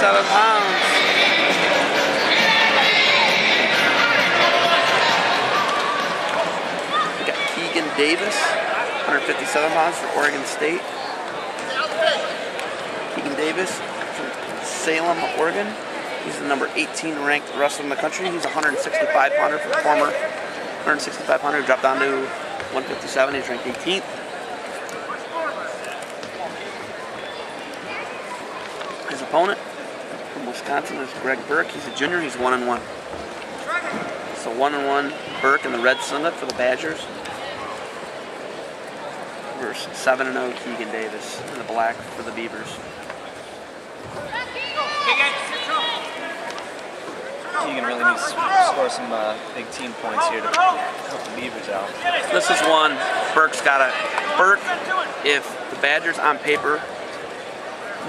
pounds. We got Keegan Davis, 157 pounds for Oregon State. Keegan Davis from Salem, Oregon. He's the number 18 ranked wrestler in the country. He's 165 pounder for former 165 pounder. Dropped down to 157. He's ranked 18th. His opponent from Wisconsin is Greg Burke. He's a junior. He's one and one. So one and one Burke and the red singlet for the Badgers. Versus seven and zero Keegan Davis in the black for the Beavers. Keegan really needs to score some uh, big team points here to help the Beavers out. This is one Burke's got to. Burke, if the Badgers on paper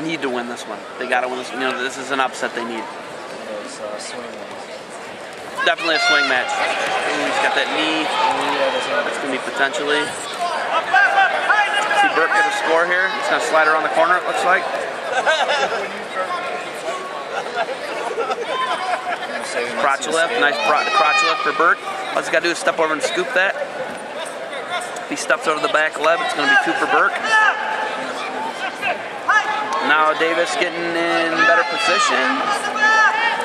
need to win this one, they got to win this. You know, this is an upset they need. Definitely a swing match. He's got that knee. That's That's gonna be potentially. See Burke get a score here. He's gonna slide around the corner. It looks like. Crotch lift, nice crotch lift for Burke. All he's got to do is step over and scoop that. If he steps over the back leg, it's going to be two for Burke. Now Davis getting in better position.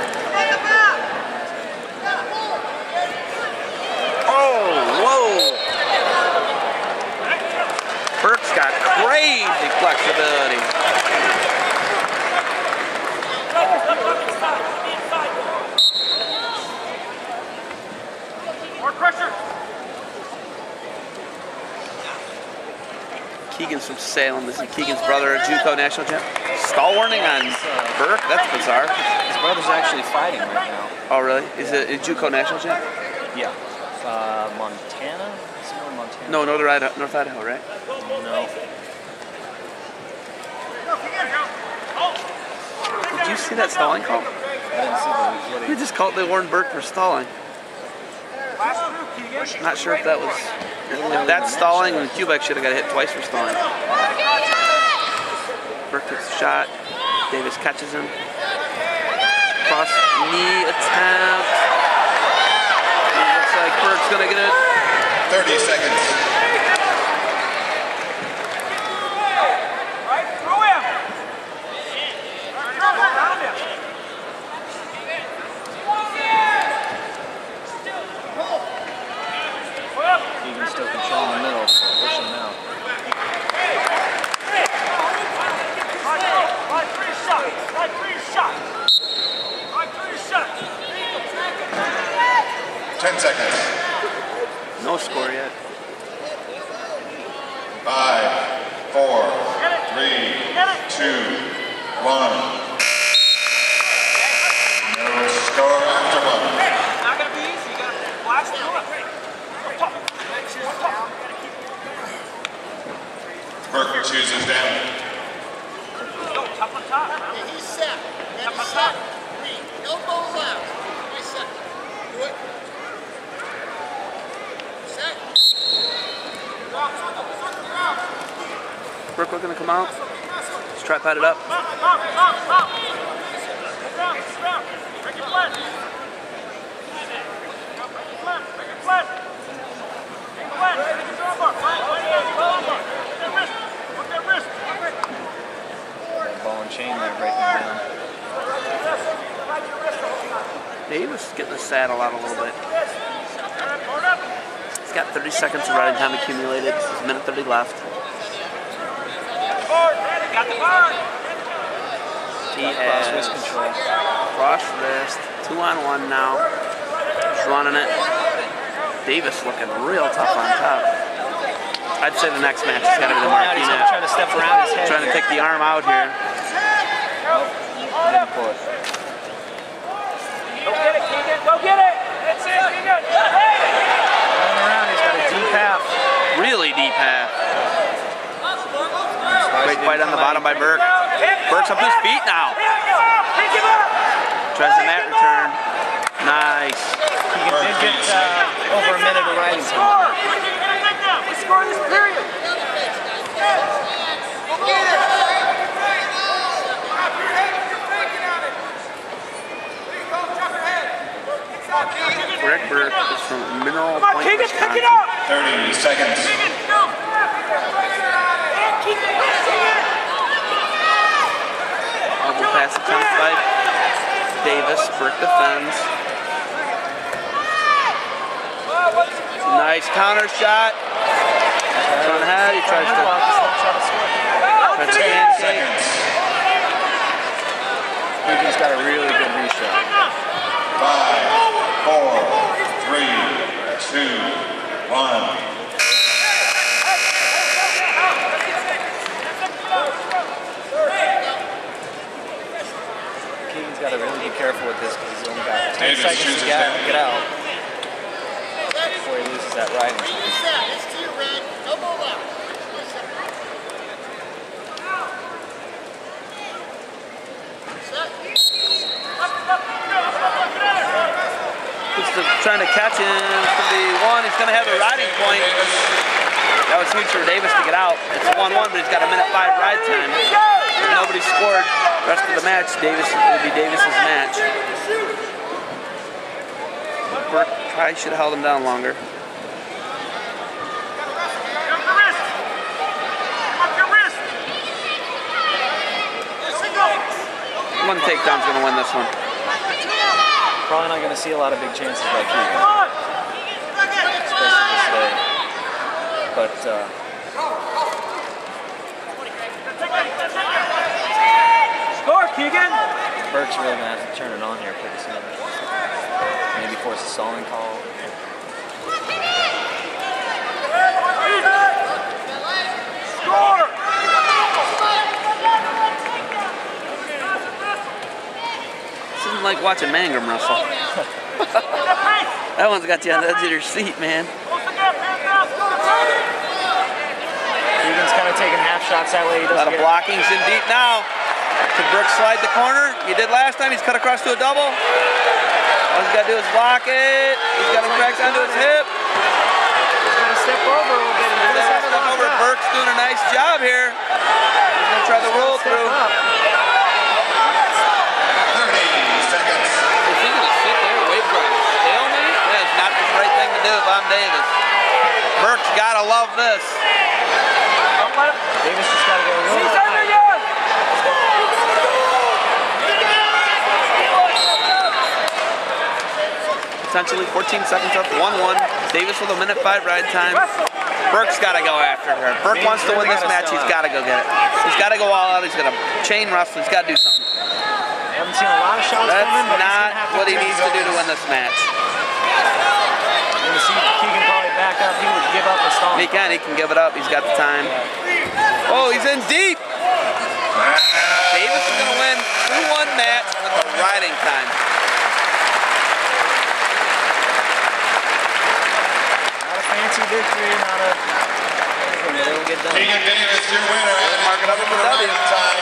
Keegan's from Salem. This is Keegan's brother, a JUCO national champ. Stall warning on Burke? That's bizarre. His brother's actually fighting right now. Oh, really? Is it a JUCO national champ? Yeah. Uh, Montana? Is he Montana? No, North Idaho, North Idaho, right? No. Did you see that stalling call? I didn't see the They just called, they warned Burke for stalling. Not sure if that was, that's stalling, then Kubek should have got hit twice for stalling. Burke takes a shot. Davis catches him. Cross knee attempt. It looks like Burke's gonna get it. 30 seconds. Right through him. Right through him. Around him. Keegan still controlling the middle. Pushing now. Right through. Right through your shot. Right through your shot. Right through your shot. 10 seconds. No score yet. Five, four, three, two, one. No score after one. Not gonna be easy. You gotta blast through it. Burke chooses down. Go top on top. man. He's set. Ready, set. Three. Elbows out. Nice set. Do it. Set. Burke looking to come out. Let's try pat it up. Up, up, up, up. Sit down, sit down. Break your flat. Break your flat, break your flat. Break your flat, break your drum bar. Flat, flat, flat, drum bar. Work that wrist, work that wrist. Ball and chain there breaking down. Davis getting the saddle out a little bit. He's got 30 seconds of riding time accumulated. A minute 30 left. Board, got the bar. He Cross wrist has control. cross wrist. Two on one now. He's running it. Davis looking real tough on top. I'd say the next match is going to be the Now he's gonna Martinez. to step around his head. Trying to here. take the arm out here. Didn't pull it. right on the bottom by Burke. Burke's up to his feet now. Tries the mat return. Nice. He did get uh, over a minute of riding time. We score this period. Greg Burke is from Mineral Point, Wisconsin. 30 seconds. Pass attempt by Davis. Burke defends. Nice counter shot. Head. He tries to, block, slap shot to score. tries to 10 pancake. seconds. Keegan's got a really good reshot. Five, four, three, two, one. Keegan's got to really be careful with this because he's only got 10 Davis seconds chooses to get, down. get out before he loses that riding time. Trying to catch him for the one. He's going to have a riding point. That was huge for Davis to get out. It's 1-1, but he's got a minute five ride time. If nobody scored the rest of the match, Davis would be Davis's match. Burke probably should have held him down longer. Up your wrist. Up your wrist. Single. One takedown's going to win this one. Probably not going to see a lot of big chances by Keegan, especially this day. But uh, Score, Keegan. Burke's really going to have to turn it on here pretty soon. Maybe force a stalling call. Score. This isn't like watching Mangum wrestle. That one's got you on the edge of your seat, man. Keegan's kind of taking half shots that way. He A lot of get blockings in deep now. Could Burke slide the corner? He did last time. He's cut across to a double. All he's got to do is block it. He's got him cracked onto his hip. He's going to step over a little bit. He does have a Step over. Burke's doing a nice job here. He's going to try the roll through. up. 30 seconds. Is he going to sit there and wait for a stalemate? That is not the right thing to do if I'm Davis. Burke's got to love this. Davis just got to go a little bit higher. Essentially 14 seconds up, 1-1. Davis with a minute five ride time. Burke's got to go after her. Burke wants to win this match. He's got to go get it. He's got to go all out. He's got to chain wrestle. He's got to do something. haven't seen a lot of shots That's coming, but not what he needs to do to win this match. You're going to see Keegan probably back up. He would give up a stall. He can. He can give it up. He's got the time. Oh, he's in deep. Davis is going to win 2-1 match with a riding time. Not a fancy victory, not a anything, but it'll get done. Keegan Davis, your winner. Mark it up for the Time.